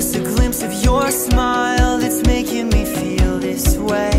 just a glimpse of your smile. That's making me feel this way.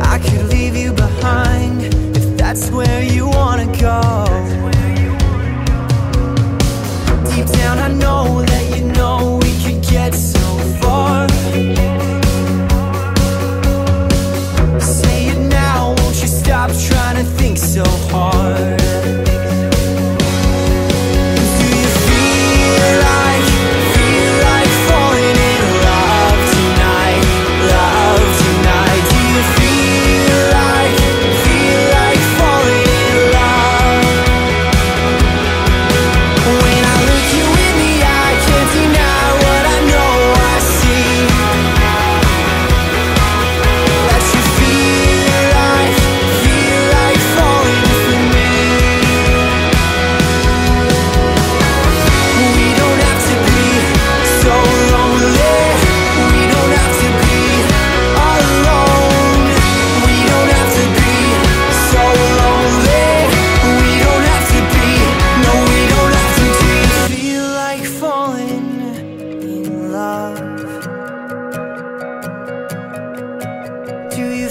I could leave you behind if that's where you wanna go.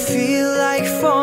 feel like falling.